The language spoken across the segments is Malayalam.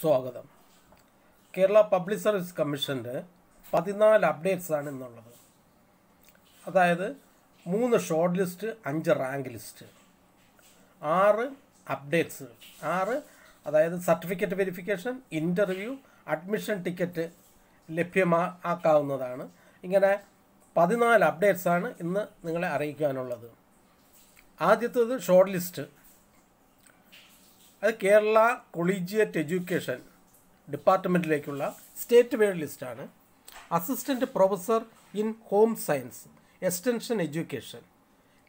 സ്വാഗതം. കേരള പബ്ലിക് സർവീസ് കമ്മീഷന്റെ പതിനാല് അപ്ഡേറ്റ്സ് ആണ് ഇന്നുള്ളത്. അതായത് മൂന്ന് ഷോർട്ട് ലിസ്റ്റ് അഞ്ച് റാങ്ക് ലിസ്റ്റ്. ആറ് അപ്ഡേറ്റ്സ് ആറ് അതായത് certificate verification interview admission ticket ലഭ്യമാക്കാവുന്നതാണ്. ഇങ്ങനെ പതിനാല് അപ്ഡേറ്റ്സ് ആണ് ഇന്ന് നിങ്ങളെ അറിയിക്കാനുള്ളത്. ആദ്യത്തേത് ഷോർട്ട് ലിസ്റ്റ്. അത് കേരള കൊളീജിയറ്റ് എഡ്യൂക്കേഷൻ ഡിപ്പാർട്ട്മെന്റിലേക്കുള്ള സ്റ്റേറ്റ് വേഡ് ലിസ്റ്റാണ്. Assistant professor in home science extension education.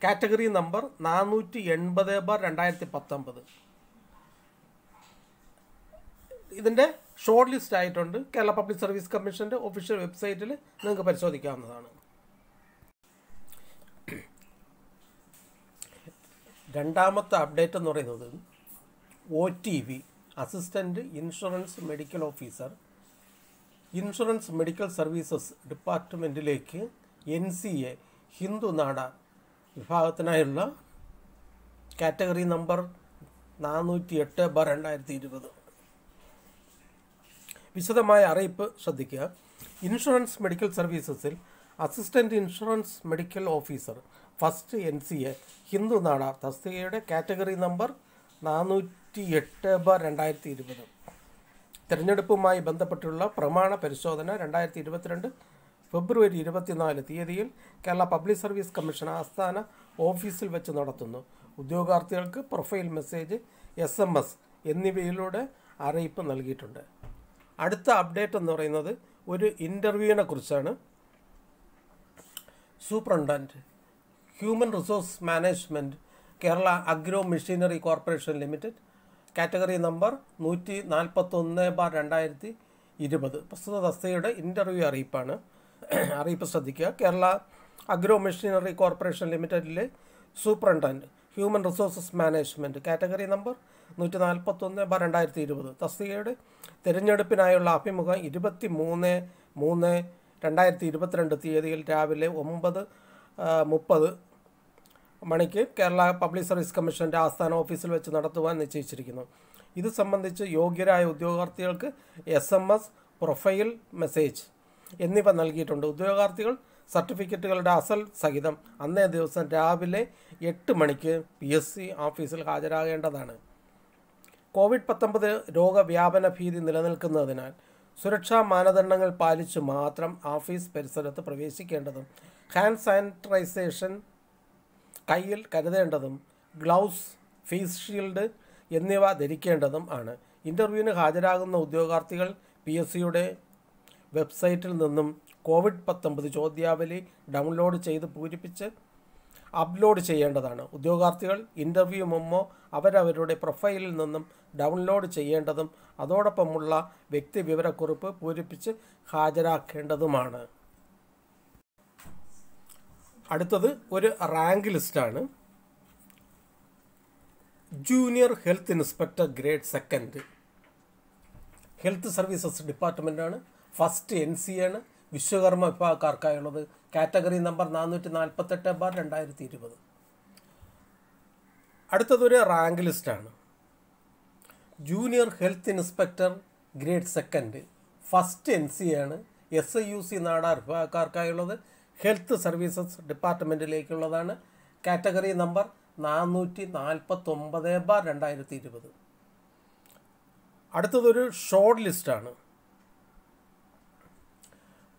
Category number നാനൂറ്റി എൺപത് ബാർ രണ്ടായിരത്തി പത്തൊമ്പത് ഇതിന്റെ ഷോർട്ട് ലിസ്റ്റ് ആയിട്ടുണ്ട്. കേരള പബ്ലിക് സർവീസ് കമ്മീഷന്റെ ഒഫീഷ്യൽ വെബ്സൈറ്റിൽ നിങ്ങൾക്ക് പരിശോധിക്കാവുന്നതാണ്. രണ്ടാമത്തെ അപ്ഡേറ്റ് എന്ന് പറയുന്നത് O T V assistant insurance medical officer insurance medical services ഡിപ്പാർട്ട്മെന്റിലേക്ക് N C A Hindu Nadar വിഭാഗത്തിനായുള്ള category number നാനൂറ്റി എട്ട് ബാർ രണ്ടായിരത്തി ഇരുപത് വിശദമായ അറിയിപ്പ് ശ്രദ്ധിക്കുക. Insurance medical സർവീസസിൽ assistant insurance medical officer first N C A Hindu Nadar തസ്തികയുടെ category number നാനൂറ്റി എട്ട് ബാർ രണ്ടായിരത്തി ഇരുപത് തിരഞ്ഞെടുപ്പുമായി ബന്ധപ്പെട്ടുള്ള പ്രമാണ പരിശോധന രണ്ടായിരത്തി ഇരുപത്തിരണ്ട് ഫെബ്രുവരി ഇരുപത്തിനാല് തീയതിയിൽ കേരള പബ്ലിക് സർവീസ് കമ്മീഷൻ ആസ്ഥാന ഓഫീസിൽ വെച്ച് നടത്തുന്നു. ഉദ്യോഗാർത്ഥികൾക്ക് profile message S M S എന്നിവയിലൂടെ അറിയിപ്പ് നൽകിയിട്ടുണ്ട്. അടുത്ത അപ്ഡേറ്റ് എന്ന് പറയുന്നത് ഒരു ഇന്റർവ്യൂവിനെ കുറിച്ചാണ്. Superintendent human resource management Kerala agro machinery corporation limited category number നൂറ്റി നാൽപ്പത്തൊന്ന് ബാർ രണ്ടായിരത്തി ഇരുപത്. പ്രസ്തുത തസ്തികയുടെ ഇന്റർവ്യൂ അറിയിപ്പാണ്. അറിയിപ്പ് ശ്രദ്ധിക്കുക. Kerala agro machinery corporation ലിമിറ്റഡിലെ superintendent human resources management category number നൂറ്റി നാൽപ്പത്തൊന്ന് ബാർ രണ്ടായിരത്തി ഇരുപത്. തസ്തികയുടെ തിരഞ്ഞെടുപ്പിനായുള്ള അഭിമുഖം ഇരുപത്തി മൂന്ന് മൂന്ന് രണ്ടായിരത്തി ഇരുപത്തിരണ്ട് തീയതിയിൽ രാവിലെ ഒമ്പത് മുപ്പത് മണിക്ക് കേരള പബ്ലിക് സർവീസ് കമ്മീഷന്റെ ആസ്ഥാന ഓഫീസിൽ വെച്ച് നടത്തുവാൻ നിശ്ചയിച്ചിരിക്കുന്നു. ഇത് സംബന്ധിച്ച് യോഗ്യരായ ഉദ്യോഗാർത്ഥികൾക്ക് S M S profile message എന്നിവ നൽകിയിട്ടുണ്ട്. ഉദ്യോഗാർത്ഥികൾ സർട്ടിഫിക്കറ്റുകളുടെ അസൽ സഹിതം അന്നേ ദിവസം രാവിലെ എട്ട് മണിക്ക് പി എസ് സി ഓഫീസിൽ ഹാജരാകേണ്ടതാണ്. കോവിഡ് പത്തൊമ്പത് രോഗവ്യാപന ഭീതി നിലനിൽക്കുന്നതിനാൽ സുരക്ഷാ മാനദണ്ഡങ്ങൾ പാലിച്ചു മാത്രം ഓഫീസ് പരിസരത്ത് പ്രവേശിക്കേണ്ടതും. ഹാൻഡ് സാനിറ്റൈസേഷൻ കയ്യിൽ കരുതേണ്ടതും ഗ്ലൗസ് ഫേസ് ഷീൽഡ് എന്നിവ ധരിക്കേണ്ടതും ആണ്. ഇന്റർവ്യൂവിന് ഹാജരാകുന്ന ഉദ്യോഗാർത്ഥികൾ പി എസ് സിയുടെ വെബ്സൈറ്റിൽ നിന്നും കോവിഡ് പത്തൊമ്പത് ചോദ്യാവലി ഡൗൺലോഡ് ചെയ്ത് പൂരിപ്പിച്ച് അപ്ലോഡ് ചെയ്യേണ്ടതാണ്. ഉദ്യോഗാർത്ഥികൾ ഇന്റർവ്യൂ മെമ്മോ അവരവരുടെ പ്രൊഫൈലിൽ നിന്നും ഡൗൺലോഡ് ചെയ്യേണ്ടതും അതോടൊപ്പമുള്ള വ്യക്തിവിവരക്കുറിപ്പ് പൂരിപ്പിച്ച് ഹാജരാക്കേണ്ടതുമാണ്. അടുത്തത് ഒരു റാങ്ക് ലിസ്റ്റാണ്. Junior health inspector grade second. Health services ഡിപ്പാർട്ട്മെന്റാണ് first N C ആണ്. വിശ്വകർമ്മ വിഭാഗക്കാർക്കായുള്ളത്. കാറ്റഗറി നമ്പർ നാനൂറ്റി നാൽപ്പത്തെട്ട് ബാർ രണ്ടായിരത്തി ഇരുപത് അടുത്തതൊരു റാങ്ക് ലിസ്റ്റാണ്. Junior health inspector grade second. First N C ആണ്. S I U C Nadar വിഭാഗക്കാർക്കായുള്ളത്. Health services ഡിപ്പാർട്ട്മെന്റിലേക്കുള്ളതാണ് കാറ്റഗറി നമ്പർ നാനൂറ്റി നാൽപ്പത്തൊമ്പത് ബാർ രണ്ടായിരത്തി ഇരുപത് അടുത്തതൊരു ഷോർട്ട് ലിസ്റ്റാണ്.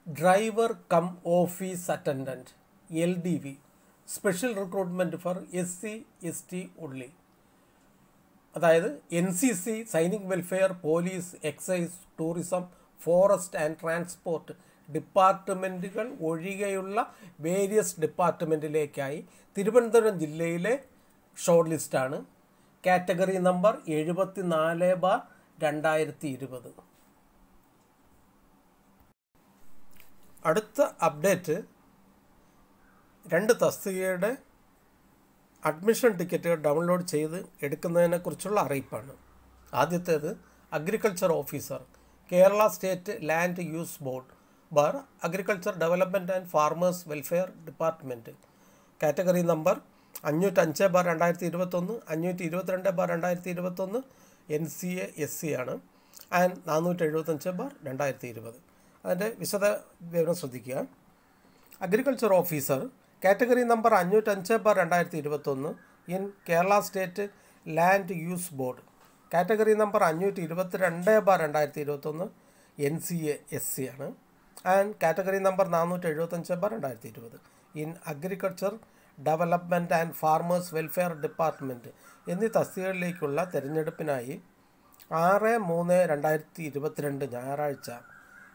Driver cum office attendant L D V special recruitment for S C S T ഉള്ളി. അതായത് N C C Sainik welfare police excise tourism forest and transport ഡിപ്പാർട്ട്മെന്റുകൾ ഒഴികെയുള്ള വേരിയസ് ഡിപ്പാർട്ട്മെന്റിലേക്കായി തിരുവനന്തപുരം ജില്ലയിലെ ഷോർട്ട് ലിസ്റ്റാണ് കാറ്റഗറി നമ്പർ എഴുപത്തി നാല് ബാർ രണ്ടായിരത്തി ഇരുപത് അടുത്ത അപ്ഡേറ്റ് രണ്ട് തസ്തികയുടെ അഡ്മിഷൻ ടിക്കറ്റുകൾ ഡൗൺലോഡ് ചെയ്ത് എടുക്കുന്നതിനെക്കുറിച്ചുള്ള അറിയിപ്പാണ്. ആദ്യത്തേത് agriculture officer Kerala state land use board bar agriculture development and farmers welfare department. Category number അഞ്ഞൂറ്റഞ്ച് bar രണ്ടായിരത്തി ഇരുപത്തൊന്ന് അഞ്ഞൂറ്റി ഇരുപത്തിരണ്ട് ബാർ രണ്ടായിരത്തി ഇരുപത്തൊന്ന് N C A S C ആണ്. ആൻഡ് നാനൂറ്റി എഴുപത്തഞ്ച് ബാർ രണ്ടായിരത്തി ഇരുപത് അതിന്റെ വിശദ വിവരം ശ്രദ്ധിക്കുക. അഗ്രികൾച്ചർ ഓഫീസർ കാറ്റഗറി നമ്പർ അഞ്ഞൂറ്റഞ്ച് ബാർ രണ്ടായിരത്തി ഇരുപത്തൊന്ന് in Kerala state land use board. Category number അഞ്ഞൂറ്റി ഇരുപത്തിരണ്ട് ബാർ രണ്ടായിരത്തി ഇരുപത്തൊന്ന് N C A S C ആണ്. ആൻഡ് കാറ്റഗറി നമ്പർ നാനൂറ്റി എഴുപത്തഞ്ച് ബാർ രണ്ടായിരത്തി ഇരുപത് in agriculture development and farmers welfare department എന്നീ തസ്തികകളിലേക്കുള്ള തിരഞ്ഞെടുപ്പിനായി ആറ് മൂന്ന് രണ്ടായിരത്തി ഇരുപത്തിരണ്ട് ഞായറാഴ്ച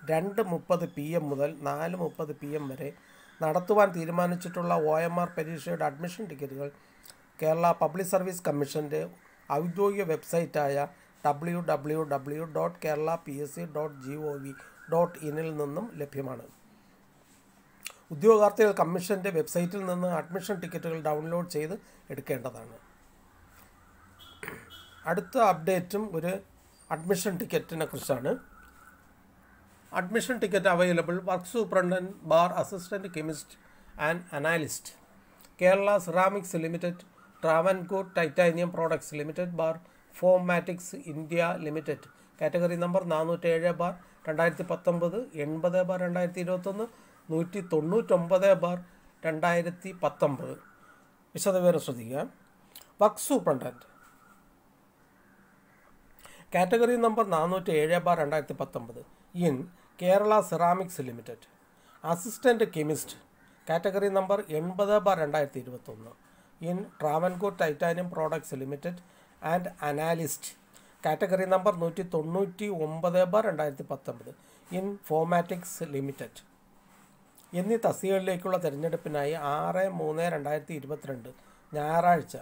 രണ്ട് മുപ്പത് പി എം മുതൽ നാല് മുപ്പത് പി എം വരെ നടത്തുവാൻ തീരുമാനിച്ചിട്ടുള്ള ഒ എം ആർ പരീക്ഷയുടെ അഡ്മിഷൻ ടിക്കറ്റുകൾ കേരള പബ്ലിക് സർവീസ് കമ്മീഷന്റെ ഔദ്യോഗിക വെബ്സൈറ്റായ W W W dot Kerala P S C dot G O V dot ഇനിൽ നിന്നും ലഭ്യമാണ്. ഉദ്യോഗാർത്ഥികൾ കമ്മീഷന്റെ വെബ്സൈറ്റിൽ നിന്ന് അഡ്മിഷൻ ടിക്കറ്റുകൾ ഡൗൺലോഡ് ചെയ്ത് എടുക്കേണ്ടതാണ്. അടുത്ത അപ്ഡേറ്റും ഒരു അഡ്മിഷൻ ടിക്കറ്റിനെ കുറിച്ചാണ്. Admission ticket available work superintendent bar assistant chemist and analyst. Kerala ceramics limited Travancore titanium products limited bar formatics India limited. Category number നാനൂറ്റേഴ് bar രണ്ടായിരത്തി പത്തൊമ്പത് എൺപത് ബാർ രണ്ടായിരത്തി ഇരുപത്തൊന്ന് നൂറ്റി തൊണ്ണൂറ്റൊമ്പത് ബാർ രണ്ടായിരത്തി പത്തൊമ്പത് വിശദവിവരം ശ്രദ്ധിക്കുക. വർക്ക് സൂപ്രണ്ടന്റ് കാറ്റഗറി നമ്പർ നാനൂറ്റി ഏഴ് ബാർ രണ്ടായിരത്തി പത്തൊമ്പത് in Kerala ceramics limited. Assistant chemist. Category number എൺപത് ബാർ രണ്ടായിരത്തി ഇരുപത്തൊന്ന് in Travancore titanium products limited and analyst. Category number നൂറ്റി തൊണ്ണൂറ്റി ഒമ്പത് ബാർ രണ്ടായിരത്തി പത്തൊമ്പത് ഇൻ ഫോമാറ്റിക്സ് ലിമിറ്റഡ്. എന്നീ തസ്തികകളിലേക്കുള്ള തിരഞ്ഞെടുപ്പിനായി ആറ് മൂന്ന് രണ്ടായിരത്തി ഇരുപത്തിരണ്ട് ഞായറാഴ്ച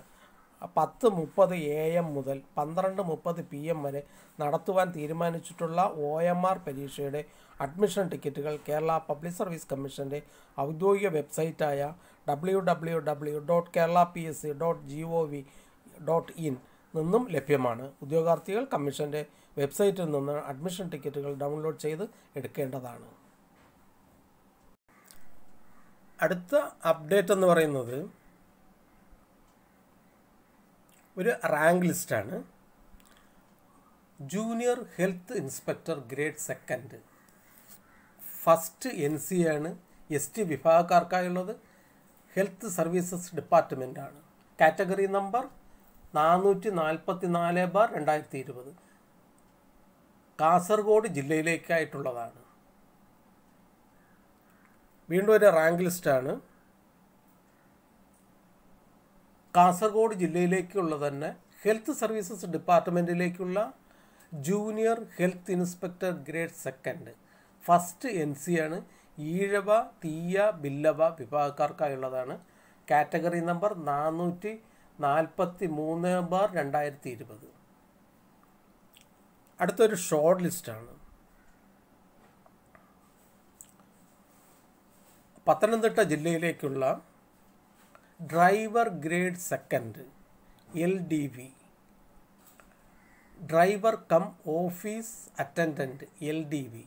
പത്ത് മുപ്പത് എ എം മുതൽ പന്ത്രണ്ട് മുപ്പത് പി എം വരെ നടത്തുവാൻ തീരുമാനിച്ചിട്ടുള്ള ഒ എം ആർ പരീക്ഷയുടെ അഡ്മിഷൻ ടിക്കറ്റുകൾ കേരള പബ്ലിക് സർവീസ് കമ്മീഷന്റെ ഔദ്യോഗിക വെബ്സൈറ്റായ W W W dot Kerala P S C dot G O V dot in നിന്നും ലഭ്യമാണ്. ഉദ്യോഗാർത്ഥികൾ കമ്മീഷന്റെ വെബ്സൈറ്റിൽ നിന്ന് അഡ്മിഷൻ ടിക്കറ്റുകൾ ഡൗൺലോഡ് ചെയ്ത് എടുക്കേണ്ടതാണ്. അടുത്ത അപ്ഡേറ്റ് എന്ന് പറയുന്നത് ഒരു റാങ്ക് ലിസ്റ്റാണ്. Junior health inspector grade second. First N C ആണ്. എസ് ടി വിഭാഗക്കാർക്കായുള്ളത്. ഹെൽത്ത് സർവീസസ് ഡിപ്പാർട്ട്മെന്റാണ് കാറ്റഗറി നമ്പർ നാനൂറ്റി നാൽപ്പത്തി നാല് ബാർ രണ്ടായിരത്തി ഇരുപത് കാസർഗോഡ് ജില്ലയിലേക്കായിട്ടുള്ളതാണ്. വീണ്ടും ഒരു റാങ്ക് ലിസ്റ്റാണ്. കാസർഗോഡ് ജില്ലയിലേക്കുള്ള തന്നെ health services ഡിപ്പാർട്ട്മെന്റിലേക്കുള്ള junior health inspector grade second. First N C ആണ്. ഈഴവ തീയ ബില്ലവ വിഭാഗക്കാർക്കായുള്ളതാണ്. കാറ്റഗറി നമ്പർ നാനൂറ്റി നാൽപ്പത്തി മൂന്ന് ബാർ രണ്ടായിരത്തി ഇരുപത് അടുത്തൊരു ഷോർട്ട് ലിസ്റ്റാണ് Pathanamthitta ജില്ലയിലേക്കുള്ള driver grade second L D V driver cum office attendant L D V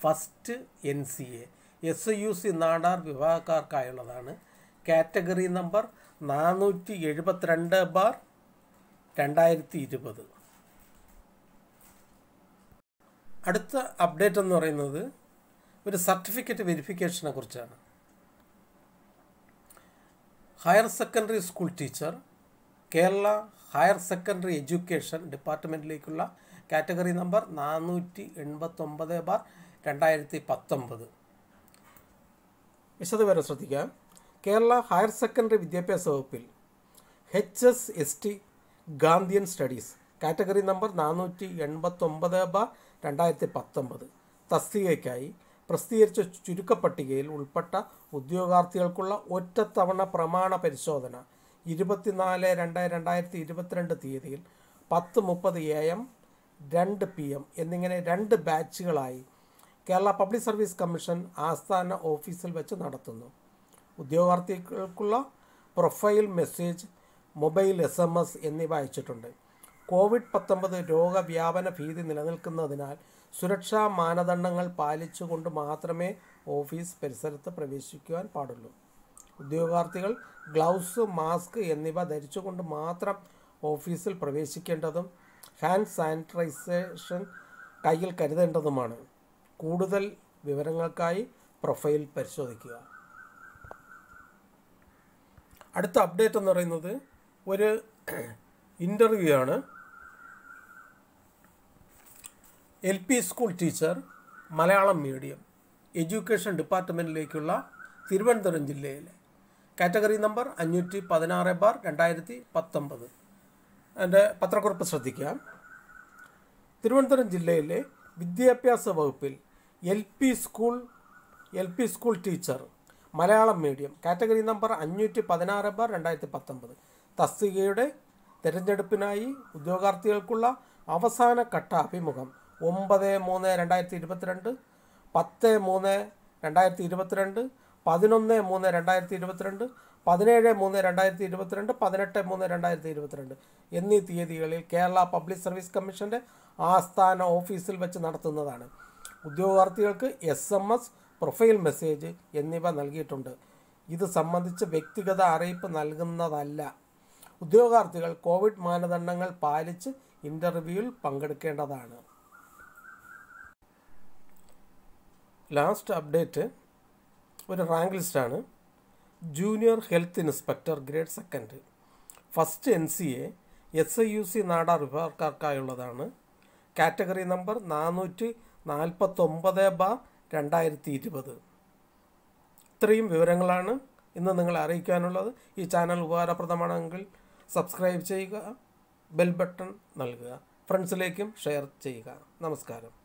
first N C A. S U C Nadar വിഭാഗക്കാർക്കായുള്ളതാണ്. Category number നാനൂറ്റി എഴുപത്തിരണ്ട് ബാർ രണ്ടായിരത്തി ഇരുപത് അടുത്ത അപ്ഡേറ്റ് എന്ന് പറയുന്നത് ഒരു സർട്ടിഫിക്കറ്റ് വെരിഫിക്കേഷനെ കുറിച്ചാണ്. Higher secondary school teacher Kerala higher secondary education ഡിപ്പാർട്ട്മെന്റിലേക്കുള്ള category number നാനൂറ്റി എൺപത്തൊമ്പത് ബാർ രണ്ടായിരത്തി പത്തൊമ്പത് വിശദവിവരം ശ്രദ്ധിക്കാം. കേരള ഹയർ സെക്കൻഡറി വിദ്യാഭ്യാസ വകുപ്പിൽ H S S T Gandhian studies category number നാനൂറ്റി എൺപത്തൊമ്പത് ബ രണ്ടായിരത്തി പത്തൊമ്പത് തസ്തികയ്ക്കായി പ്രസിദ്ധീകരിച്ച ചുരുക്കപ്പട്ടികയിൽ ഉൾപ്പെട്ട ഉദ്യോഗാർത്ഥികൾക്കുള്ള ഒറ്റത്തവണ പ്രമാണ പരിശോധന ഇരുപത്തിനാല് രണ്ട് രണ്ടായിരത്തി ഇരുപത്തിരണ്ട് തീയതിയിൽ പത്ത് മുപ്പത് എ എം രണ്ട് പി എം എന്നിങ്ങനെ രണ്ട് ബാച്ചുകളായി കേരള പബ്ലിക് സർവീസ് കമ്മീഷൻ ആസ്ഥാന ഓഫീസിൽ വെച്ച് നടത്തുന്നു. ഉദ്യോഗാർത്ഥികൾക്കുള്ള profile message mobile S M S എന്നിവ അയച്ചിട്ടുണ്ട്. കോവിഡ് പത്തൊമ്പത് രോഗവ്യാപന ഭീതി നിലനിൽക്കുന്നതിനാൽ സുരക്ഷാ മാനദണ്ഡങ്ങൾ പാലിച്ചുകൊണ്ട് മാത്രമേ ഓഫീസ് പരിസരത്ത് പ്രവേശിക്കുവാൻ പാടുള്ളൂ. ഉദ്യോഗാർത്ഥികൾ ഗ്ലൗസ് മാസ്ക് എന്നിവ ധരിച്ചുകൊണ്ട് മാത്രം ഓഫീസിൽ പ്രവേശിക്കേണ്ടതും ഹാൻഡ് സാനിറ്റൈസേഷൻ കയ്യിൽ കരുതേണ്ടതുമാണ്. കൂടുതൽ വിവരങ്ങൾക്കായി പ്രൊഫൈൽ പരിശോധിക്കുക. അടുത്ത അപ്ഡേറ്റ് എന്ന് പറയുന്നത് ഒരു ഇന്റർവ്യൂ ആണ്. L P school teacher Malayalam medium education ഡിപ്പാർട്ട്മെന്റിലേക്കുള്ള Thiruvananthapuram ജില്ലയിലെ. കാറ്റഗറി നമ്പർ അഞ്ഞൂറ്റി പതിനാറ് ബാർ രണ്ടായിരത്തി പത്തൊമ്പത് എന്റെ പത്രക്കുറിപ്പ് ശ്രദ്ധിക്കാം. തിരുവനന്തപുരം ജില്ലയിലെ വിദ്യാഭ്യാസ വകുപ്പിൽ L P school L P school teacher Malayalam medium. Category number അഞ്ഞൂറ്റി പതിനാറ് ബാർ രണ്ടായിരത്തി പത്തൊമ്പത് തസ്തികയുടെ തിരഞ്ഞെടുപ്പിനായി ഉദ്യോഗാർത്ഥികൾക്കുള്ള അവസാന ഘട്ട അഭിമുഖം ഒമ്പത് മൂന്ന് രണ്ടായിരത്തി ഇരുപത്തിരണ്ട് പത്ത് മൂന്ന് രണ്ടായിരത്തി ഇരുപത്തിരണ്ട് പതിനൊന്ന് മൂന്ന് രണ്ടായിരത്തി ഇരുപത്തിരണ്ട് പതിനേഴ് മൂന്ന് രണ്ടായിരത്തി ഇരുപത്തിരണ്ട് പതിനെട്ട് മൂന്ന് രണ്ടായിരത്തി ഇരുപത്തിരണ്ട് എന്നീ തീയതികളിൽ കേരള പബ്ലിക് സർവീസ് കമ്മീഷന്റെ ആസ്ഥാന ഓഫീസിൽ വെച്ച് നടത്തുന്നതാണ്. ഉദ്യോഗാർത്ഥികൾക്ക് S M S profile message എന്നിവ നൽകിയിട്ടുണ്ട്. ഇത് സംബന്ധിച്ച് വ്യക്തിഗത അറിയിപ്പ് നൽകുന്നതല്ല. ഉദ്യോഗാർത്ഥികൾ കോവിഡ് മാനദണ്ഡങ്ങൾ പാലിച്ച് ഇന്റർവ്യൂവിൽ പങ്കെടുക്കേണ്ടതാണ്. Last update. ഒരു റാങ്ക് ലിസ്റ്റാണ്. Junior health inspector grade second. First N C A S I U C Nadar വിഭാഗക്കാർക്കായുള്ളതാണ്. Category number നാനൂറ്റി നാൽപ്പത്തൊമ്പത് ബാർ രണ്ടായിരത്തി ഇരുപത് ഇത്രയും വിവരങ്ങളാണ് ഇന്ന് നിങ്ങളെ അറിയിക്കാനുള്ളത്. ഈ ചാനൽ ഉപകാരപ്രദമാണെങ്കിൽ സബ്സ്ക്രൈബ് ചെയ്യുക ബെൽ ബട്ടൺ നൽകുക ഫ്രണ്ട്സിലേക്കും ഷെയർ ചെയ്യുക. നമസ്കാരം.